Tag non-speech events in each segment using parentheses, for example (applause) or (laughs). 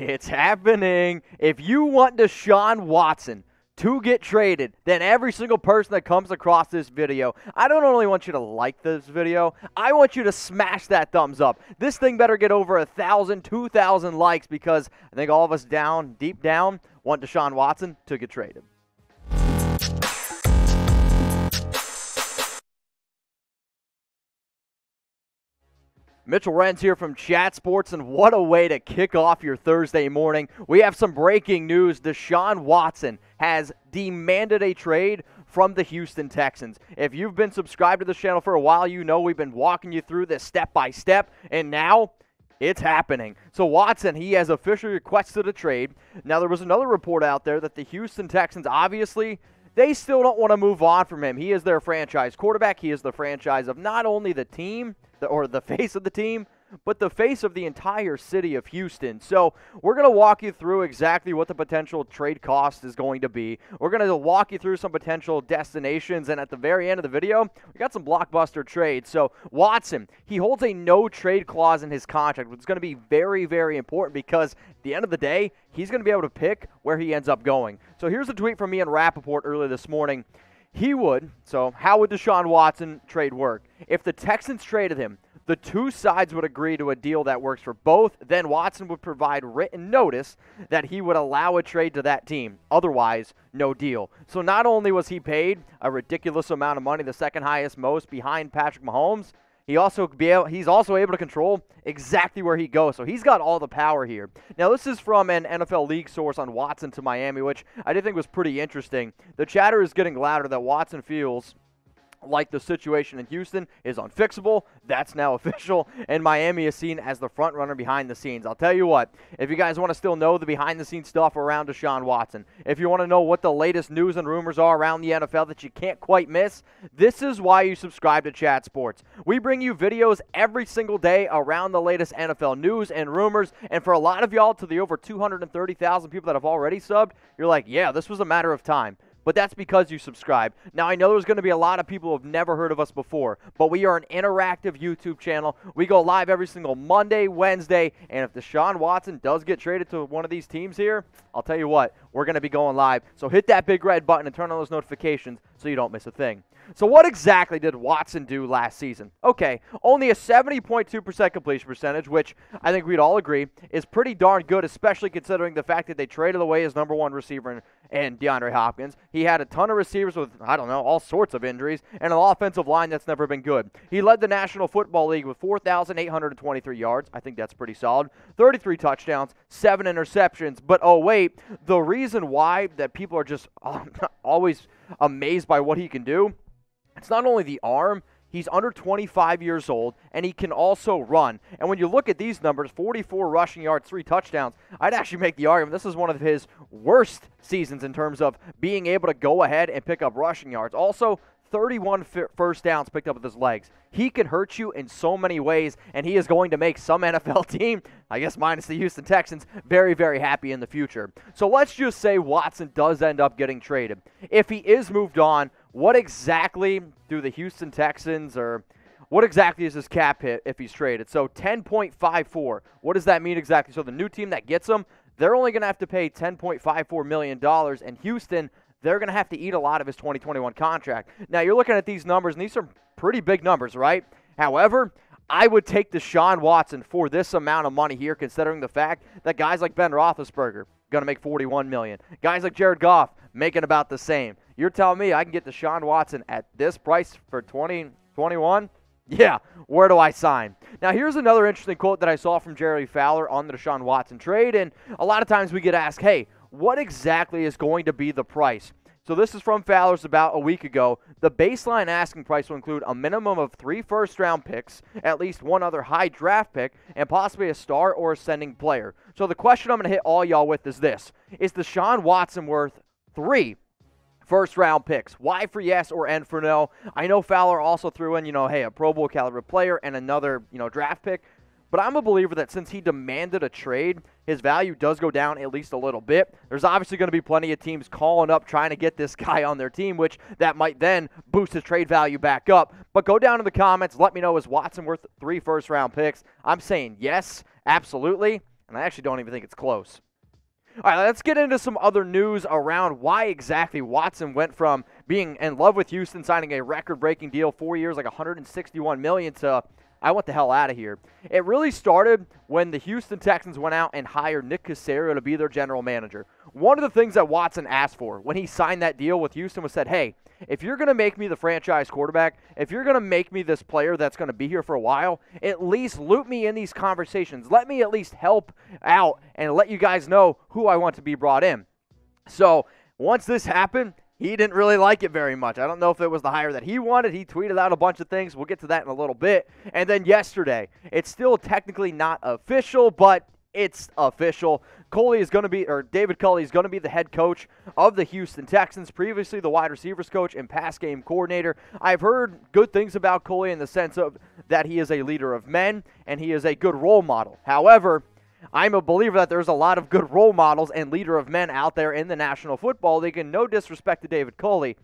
It's happening. If you want Deshaun Watson to get traded, then every single person that comes across this video, I don't only want you to like this video, I want you to smash that thumbs up. This thing better get over a thousand, two thousand likes because I think all of us down, deep down, want Deshaun Watson to get traded. Mitchell Renz here from Chat Sports, and what a way to kick off your Thursday morning. We have some breaking news. Deshaun Watson has demanded a trade from the Houston Texans. If you've been subscribed to this channel for a while, you know we've been walking you through this step by step, and now it's happening. So Watson, he has officially requested a trade. Now there was another report out there that the Houston Texans obviously they still don't want to move on from him. He is their franchise quarterback. He is the franchise of not only the team, or the (laughs) face of the team, but the face of the entire city of Houston. So we're going to walk you through exactly what the potential trade cost is going to be. We're going to walk you through some potential destinations, and at the very end of the video, we got some blockbuster trades. So Watson, he holds a no trade clause in his contract, which is going to be very, very important because at the end of the day, he's going to be able to pick where he ends up going. So here's a tweet from me and Rapoport earlier this morning. He would, so how would Deshaun Watson trade work? If the Texans traded him, the two sides would agree to a deal that works for both. Then Watson would provide written notice that he would allow a trade to that team. Otherwise, no deal. So not only was he paid a ridiculous amount of money, the second highest most behind Patrick Mahomes, he also be able, he's also able to control exactly where he goes. So he's got all the power here. Now this is from an NFL league source on Watson to Miami, which I did think was pretty interesting. The chatter is getting louder that Watson feels like the situation in Houston is unfixable. That's now (laughs) official. And Miami is seen as the front runner behind the scenes. I'll tell you what, if you guys want to still know the behind the scenes stuff around Deshaun Watson, if you want to know what the latest news and rumors are around the NFL that you can't quite miss, this is why you subscribe to Chat Sports. We bring you videos every single day around the latest NFL news and rumors. And for a lot of y'all, to the over 230,000 people that have already subbed, you're like, yeah, this was a matter of time but that's because you subscribe. Now, I know there's going to be a lot of people who have never heard of us before, but we are an interactive YouTube channel. We go live every single Monday, Wednesday, and if Deshaun Watson does get traded to one of these teams here, I'll tell you what, we're going to be going live. So hit that big red button and turn on those notifications so you don't miss a thing. So, what exactly did Watson do last season? Okay, only a 70.2% completion percentage, which I think we'd all agree is pretty darn good, especially considering the fact that they traded away his number one receiver and DeAndre Hopkins. He had a ton of receivers with, I don't know, all sorts of injuries, and an offensive line that's never been good. He led the National Football League with 4,823 yards. I think that's pretty solid. 33 touchdowns, 7 interceptions. But oh, wait, the reason why that people are just (laughs) always amazed by what he can do it's not only the arm, he's under 25 years old, and he can also run. And when you look at these numbers 44 rushing yards, three touchdowns I'd actually make the argument this is one of his worst seasons in terms of being able to go ahead and pick up rushing yards. Also, 31 first downs picked up with his legs. He can hurt you in so many ways, and he is going to make some (laughs) NFL team, I guess minus the Houston Texans, very, very happy in the future. So let's just say Watson does end up getting traded. If he is moved on, what exactly do the Houston Texans or what exactly is his cap hit if he's traded? So 10.54. What does that mean exactly? So the new team that gets him, they're only going to have to pay 10.54 million dollars, and Houston they're going to have to eat a lot of his 2021 contract. Now, you're looking at these numbers, and these are pretty big numbers, right? However, I would take Deshaun Watson for this amount of money here, considering the fact that guys like Ben Roethlisberger going to make 41 million. Guys like Jared Goff making about the same. You're telling me I can get Deshaun Watson at this price for 2021? yeah, where do I sign? Now, here's another interesting quote that I saw from Jeremy Fowler on the Deshaun Watson trade. And a lot of times we get asked, hey, what exactly is going to be the price? So this is from Fowler's about a week ago. The baseline asking price will include a minimum of three first round picks, at least one other high draft pick, and possibly a star or ascending player. So the question I'm going to hit all y'all with is this Is Deshaun Watson worth three first round picks. Why for yes or N for no. I know Fowler also threw in, you know, hey, a Pro Bowl caliber player and another, you know, draft pick. But I'm a believer that since he demanded a trade, his value does go down at least a little bit. There's obviously going to be plenty of teams calling up trying to get this (laughs) guy on their team, which that might then boost his trade value back up. But go down in the comments. Let me know is Watson worth three first round picks? I'm saying yes, absolutely. and I actually don't even think it's close. All right, let's get into some other news around why exactly Watson went from being in love with Houston, signing a record-breaking deal, four years, like 161 million, to I want the hell out of here. It really started when the Houston Texans went out and hired Nick Caserio to be their general manager. One of the things that Watson asked for when he signed that deal with Houston was said, "Hey, if you're going to make me the franchise quarterback, if you're going to make me this player that's going to be here for a while, at least loop me in these conversations. Let me at least help out and let you guys know who I want to be brought in." So, once this happened, he didn't really like it very much. I don't know if it was the hire that he wanted. He tweeted out a bunch of things. We'll get to that in a little bit. And then yesterday, it's still technically not official, but it's official. Culley is going to be, or David Culley is going to be the head coach of the Houston Texans, previously the wide receivers coach and pass game coordinator. I've heard good things about Culley in the sense of that he is a leader of men and he is a good role model. However, I'm a believer that there's a lot of good role models and leader of men out there in the National Football League, and no disrespect to David Culley.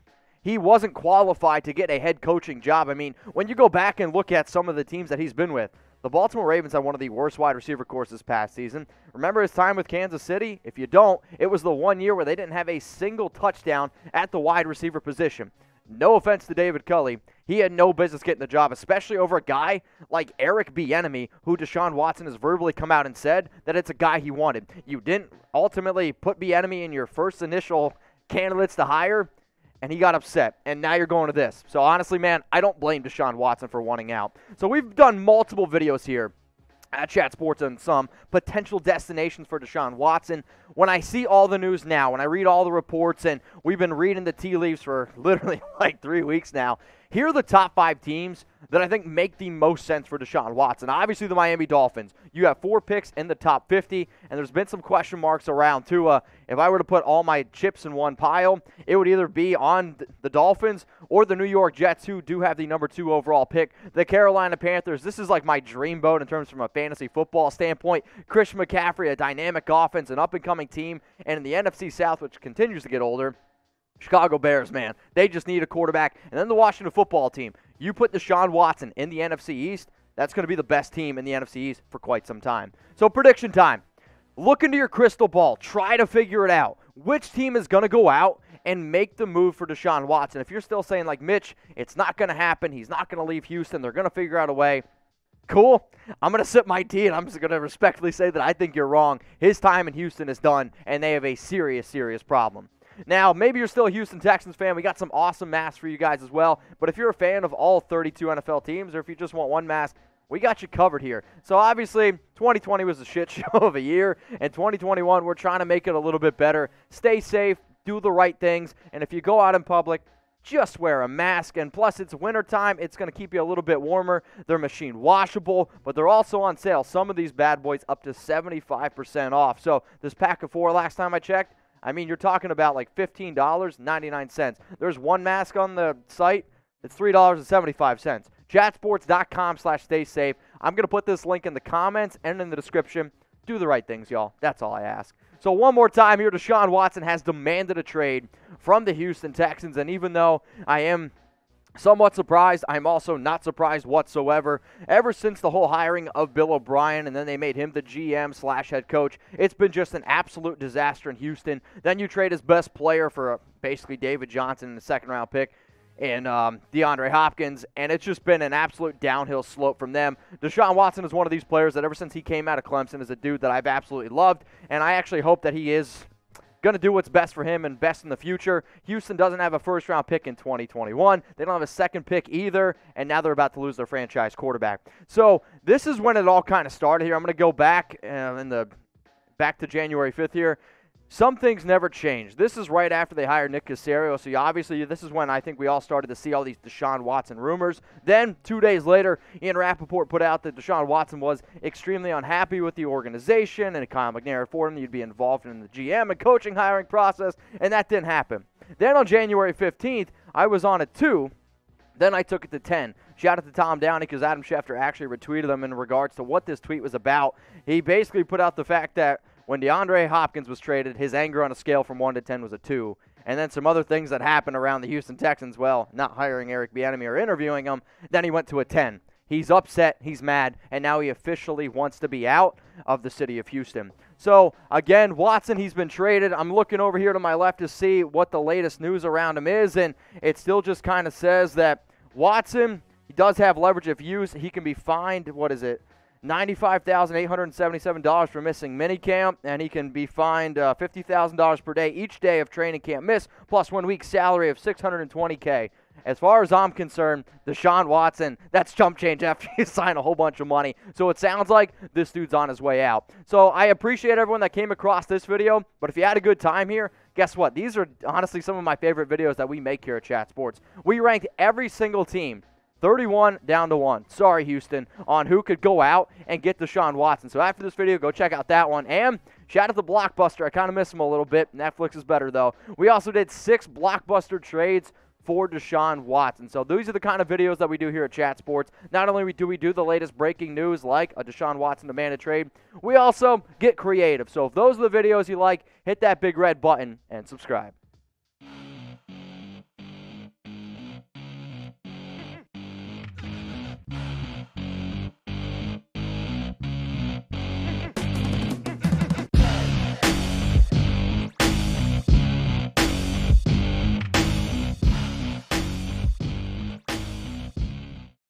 He wasn't qualified to get a head coaching job. I mean, when you go back and look at some of the teams that he's been with, the Baltimore Ravens had one of the worst wide receiver courses past season. Remember his time with Kansas City? If you don't, it was the one year where they didn't have a single touchdown at the wide receiver position. No offense to David Culley, he had no business getting the job, especially over a guy like Eric Bieniemy, who Deshaun Watson has verbally come out and said that it's a guy he wanted. You didn't ultimately put Bieniemy in your first initial candidates to hire, and he got upset. And now you're going to this. So honestly, man, I don't blame Deshaun Watson for wanting out. So we've done multiple videos here at Chat Sports on some potential destinations for Deshaun Watson. When I see all the news now, when I read all the reports, and we've been reading the tea leaves for (laughs) literally like three weeks now, here are the top five teams that I think make the most sense for Deshaun Watson. Obviously, the Miami Dolphins. You have four picks in the top 50, and there's been some question marks around Tua. If I were to put all my chips in one pile, it would either be on the Dolphins or the New York Jets, who do have the number two overall pick. The Carolina Panthers. This is like my dream boat in terms from a fantasy football standpoint. Chris McCaffrey, a dynamic offense, an up and coming team, and in the NFC South, which continues to get older. Chicago Bears, man. They just need a quarterback. And then the Washington football team. You put Deshaun Watson in the NFC East, that's going to be the best team in the NFC East for quite some time. So, prediction time. Look into your crystal ball. Try to figure it out. Which team is going to go out and make the move for Deshaun Watson? If you're still saying, like, Mitch, it's not going to happen, he's not going to leave Houston, they're going to figure out a way. Cool. I'm going to sip my tea and I'm just going to respectfully say that I think you're wrong. His time in Houston is done and they have a serious, serious problem. Now, maybe you're still a Houston Texans fan. We got some awesome masks for you guys as well. But if you're a fan of all 32 NFL teams, or if you just want one mask, we got you covered here. So obviously, 2020 was a shit (laughs) show of a year, and 2021 we're trying to make it a little bit better. Stay safe, do the right things, and if you go out in public, just wear a mask. And plus, it's wintertime. It's going to keep you a little bit warmer. They're machine washable, but they're also on sale. Some of these bad boys up to 75% off. So this pack of four, last time I checked, I mean, you're talking about like $15.99. There's one mask on the site. It's $3.75. Chatsports.com slash stay safe. I'm going to put this link in the comments and in the description. Do the right things, y'all. That's all I ask. So one more time here, Deshaun Watson has demanded a trade from the Houston Texans. And even though I am Somewhat surprised. I'm also not surprised whatsoever. Ever since the whole hiring of Bill O'Brien and then they made him the GM slash head coach, it's been just an absolute disaster in Houston. Then you trade his best player for uh, basically David Johnson in the second round pick and um, DeAndre Hopkins, and it's just been an absolute downhill slope from them. Deshaun Watson is one of these players that ever since he came out of Clemson is a dude that I've absolutely loved, and I actually hope that he is going to do what's best for him and best in the future. Houston doesn't have a first round pick in 2021. They don't have a second pick either, and now they're about to lose their franchise quarterback. So this is when it all kind of started here. I'm going to go back uh, in the back to January 5th here. Some things never change. This is right after they hired Nick Caserio, so obviously this is when I think we all started to see all these Deshaun Watson rumors. Then, two days later, Ian Rapoport put out that Deshaun Watson was extremely unhappy with the organization, and Cal McNair informed him he'd be involved in the GM and coaching hiring process, and that didn't happen. Then on January 15th, I was on at 2. Then I took it to 10. Shout out to Tom Downey because Adam Schefter actually retweeted them in regards to what this tweet was about. He basically put out the fact that when DeAndre Hopkins was traded, his anger on a scale from 1 to 10 was a 2. And then some other things that happened around the Houston Texans, well, not hiring Eric Bieniemy or interviewing him, then he went to a 10. He's upset, he's mad, and now he officially wants to be out of the city of Houston. So, again, Watson, he's been traded. I'm looking over here to my left to see what the latest news around him is, and it still just kind of says that Watson, he does have leverage if used. He can be fined, what is it? $95,877 for missing minicamp, and he can be fined uh, $50,000 per day each day of training camp miss, plus one week's salary of 620K. As far as I'm concerned, Deshaun Watson, that's chump change after you (laughs) sign a whole bunch of money. So it sounds like this dude's on his way out. So I appreciate everyone that came across this video, but if you had a good time here, guess what? These are honestly some of my favorite videos that we make here at Chat Sports. We ranked every single team 31 down to 1. Sorry, Houston, on who could go out and get Deshaun Watson. So after this video, go check out that one. And shout out to Blockbuster. I kind of miss him a little bit. Netflix is better, though. We also did six Blockbuster trades for Deshaun Watson. So these are the kind of videos that we do here at Chat Sports. Not only do we do the latest breaking news like a Deshaun Watson demanded trade, we also get creative. So if those are the videos you like, hit that big red button and subscribe.